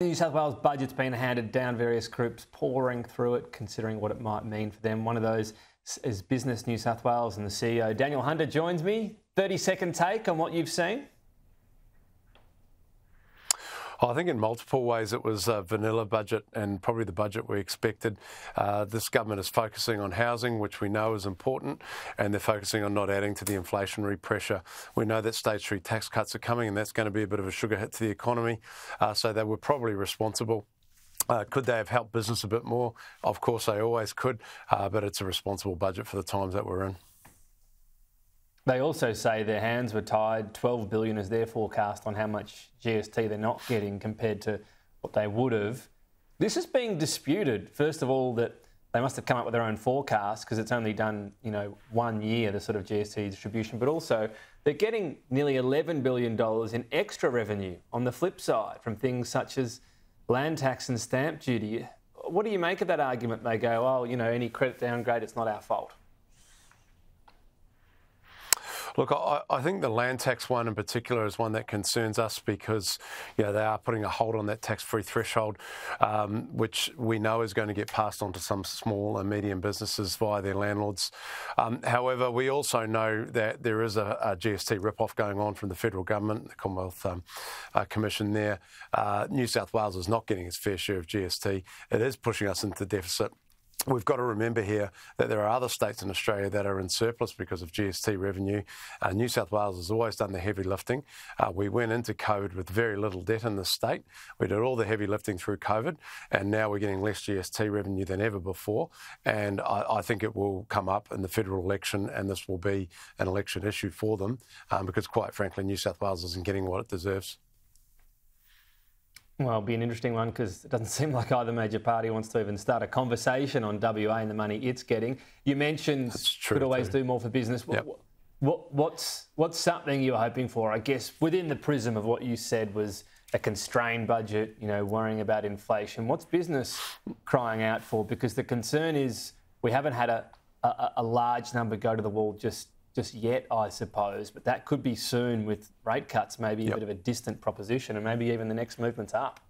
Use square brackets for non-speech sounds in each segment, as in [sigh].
New South Wales budget's been handed down, various groups poring through it, considering what it might mean for them. One of those is Business New South Wales and the CEO, Daniel Hunter, joins me. 30 second take on what you've seen. I think in multiple ways it was a vanilla budget and probably the budget we expected. Uh, this government is focusing on housing, which we know is important, and they're focusing on not adding to the inflationary pressure. We know that stage three tax cuts are coming, and that's going to be a bit of a sugar hit to the economy. Uh, so they were probably responsible. Uh, could they have helped business a bit more? Of course, they always could, uh, but it's a responsible budget for the times that we're in. They also say their hands were tied. 12 billion is their forecast on how much GST they're not getting compared to what they would have. This is being disputed. First of all, that they must have come up with their own forecast because it's only done, you know, one year the sort of GST distribution. But also, they're getting nearly 11 billion dollars in extra revenue on the flip side from things such as land tax and stamp duty. What do you make of that argument? They go, oh, you know, any credit downgrade, it's not our fault. Look, I, I, think the land tax one in particular is one that concerns us because you know, they are putting a hold on that tax-free threshold, um, which we know is going to get passed on to some small and medium businesses via their landlords. Um, however, we also know that there is a, a, GST rip-off going on from the federal government, the Commonwealth um, uh, Commission there. Uh, New South Wales is not getting its fair share of GST. It is pushing us into deficit. We've got to remember here that there are other states in Australia that are in surplus because of GST revenue. Uh, New South Wales has always done the heavy lifting. Uh, we went into COVID with very little debt in the state. We did all the heavy lifting through COVID, and now we're getting less GST revenue than ever before. And I, I think it will come up in the federal election, and this will be an election issue for them um, because, quite frankly, New South Wales isn't getting what it deserves. Well, it'll be an interesting one because it doesn't [laughs] seem like either major party wants to even start a conversation on WA and the money it's getting. You mentioned could always too. do more for business. Yep. What, what, what's what's something you're hoping for? I guess within the prism of what you said was a constrained budget. You know, worrying about inflation. What's business crying out for? Because the concern is we haven't had a, a, a large number go to the wall just just yet, I suppose, but that could be soon with rate cuts, maybe yep. a bit of a distant proposition, and maybe even the next movement's up.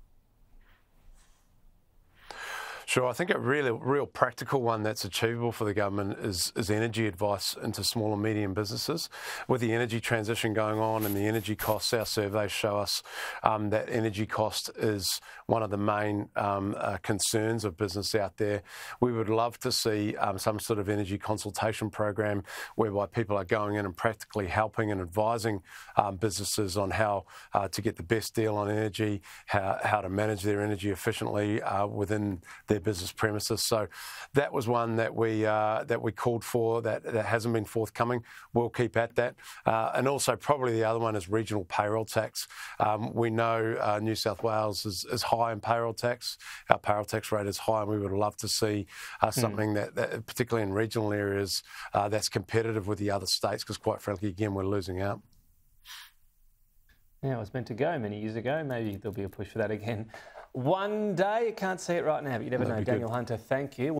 Sure, I think a really real practical one that's achievable for the government is, is energy advice into small and medium businesses. With the energy transition going on and the energy costs, our surveys show us um, that energy cost is one of the main um, uh, concerns of business out there. We would love to see um, some sort of energy consultation program whereby people are going in and practically helping and advising um, businesses on how uh, to get the best deal on energy, how, how to manage their energy efficiently uh, within their their business premises. So that was one that we uh, that we called for that, that hasn't been forthcoming. We'll keep at that. Uh, and also probably the other one is regional payroll tax. Um, we know uh, New South Wales is, is, high in payroll tax. Our payroll tax rate is high, and we would love to see uh, hmm. something mm. that, that, particularly in regional areas, uh, that's competitive with the other states. Because quite frankly, again, we're losing out. Yeah, it was meant to go many years ago. Maybe there'll be a push for that again one day. You can't see it right now, but you never That'd know. Daniel good. Hunter, thank you.